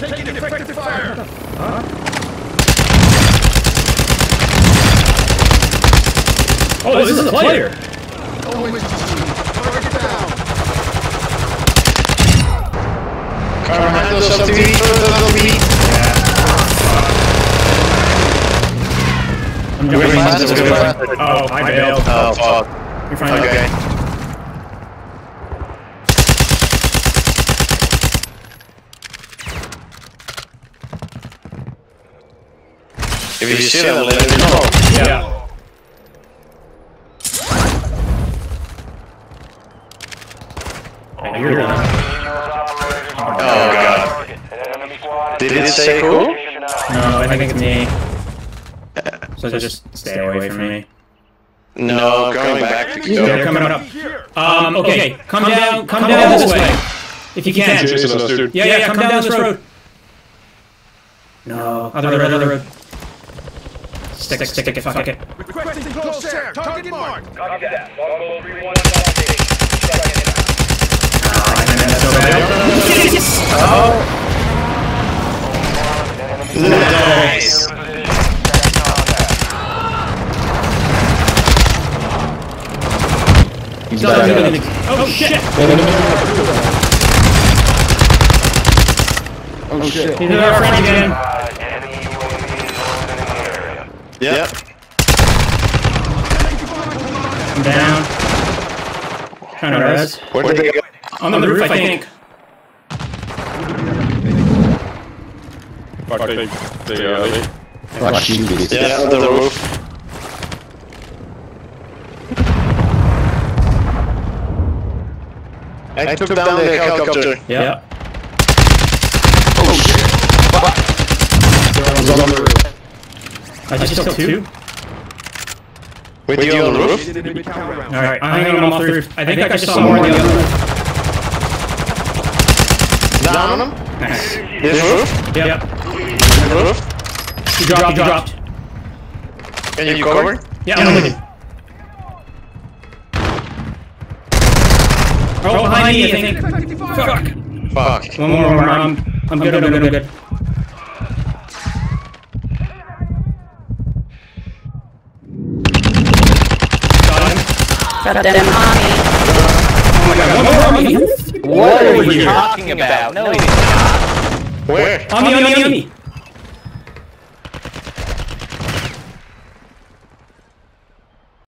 Taking effective fire! Oh, this, is a player. Always Target down! Carmando sub TV, sub TV. I'm Go jumping fast, into go the fast. Oh, I bailed. Oh, fuck. You're fine. Okay. If you see them, let me know. Yeah. I hear. Oh, God. Did it say who? No, I think it's me. So just stay away from me. No, going back to Yeah, they're coming up. Um, okay, come down, come down this way. If you can. Chasing. Yeah, yeah, come down this road. No, other road, other road. Stick, stick, stick it, fuck it. Requesting close air! Target marked! Copy that. Longbow 3-1 is on station. Second in. That's so bad. Nice. Oh shit! Oh shit! He's in our friend again. Uh, Enemy UAV is orbiting the area. Yep. I'm down. Trying to res. Where did they go? On the roof, I think. Fuck, they, they, uh, they, Yeah, on the roof. I took down the helicopter. Yeah. I just took two. With you on the roof? Alright, I'm hanging them off the roof. I think I just saw more on the other roof. Down on them? Nice. This roof? Yep. This roof? He dropped, he dropped. Can you cover? Yeah, I'm with you. Oh, behind me, I think. Fuck. Fuck. One more, one more. I'm, I'm good, I'm good, I'm good. Got him. Got them mommy. Oh my god, one more on. What are Over you talking about? No, he's not. Where? On me, on me, on me.